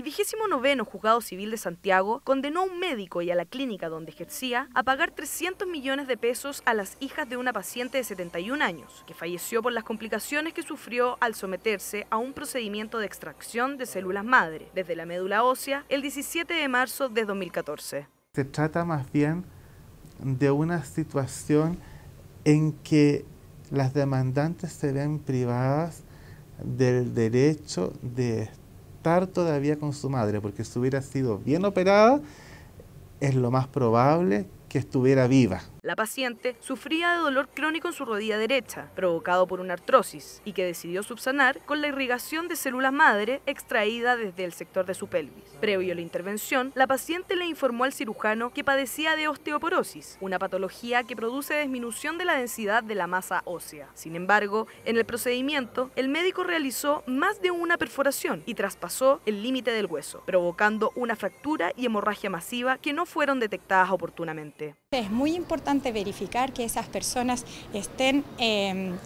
el vigésimo noveno Juzgado Civil de Santiago condenó a un médico y a la clínica donde ejercía a pagar 300 millones de pesos a las hijas de una paciente de 71 años, que falleció por las complicaciones que sufrió al someterse a un procedimiento de extracción de células madre desde la médula ósea el 17 de marzo de 2014. Se trata más bien de una situación en que las demandantes se privadas del derecho de estar todavía con su madre, porque si hubiera sido bien operada, es lo más probable que estuviera viva. La paciente sufría de dolor crónico en su rodilla derecha, provocado por una artrosis, y que decidió subsanar con la irrigación de células madre extraída desde el sector de su pelvis. Previo a la intervención, la paciente le informó al cirujano que padecía de osteoporosis, una patología que produce disminución de la densidad de la masa ósea. Sin embargo, en el procedimiento, el médico realizó más de una perforación y traspasó el límite del hueso, provocando una fractura y hemorragia masiva que no fueron detectadas oportunamente. Es muy importante verificar que esas personas estén... Em,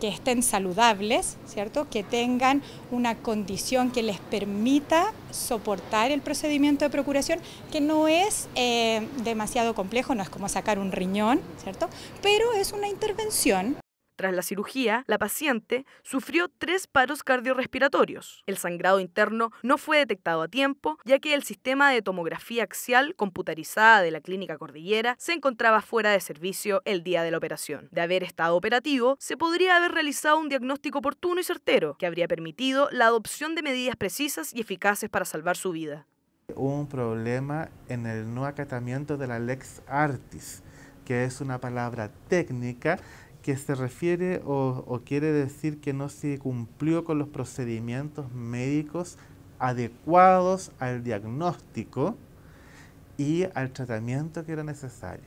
que estén saludables, ¿cierto? que tengan una condición que les permita soportar el procedimiento de procuración, que no es eh, demasiado complejo, no es como sacar un riñón, ¿cierto? pero es una intervención tras la cirugía, la paciente sufrió tres paros cardiorrespiratorios. El sangrado interno no fue detectado a tiempo, ya que el sistema de tomografía axial computarizada de la clínica Cordillera se encontraba fuera de servicio el día de la operación. De haber estado operativo, se podría haber realizado un diagnóstico oportuno y certero, que habría permitido la adopción de medidas precisas y eficaces para salvar su vida. Hubo un problema en el no acatamiento de la lex artis, que es una palabra técnica que se refiere o, quiere decir que no se cumplió con los procedimientos médicos adecuados al diagnóstico y al tratamiento que era necesario.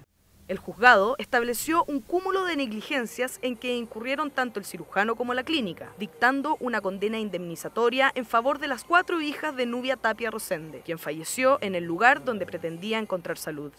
El juzgado estableció un cúmulo de negligencias en que incurrieron tanto el cirujano como la clínica, dictando una condena indemnizatoria en favor de las cuatro hijas de Nubia Tapia Rosende, quien falleció en el lugar donde pretendía encontrar salud.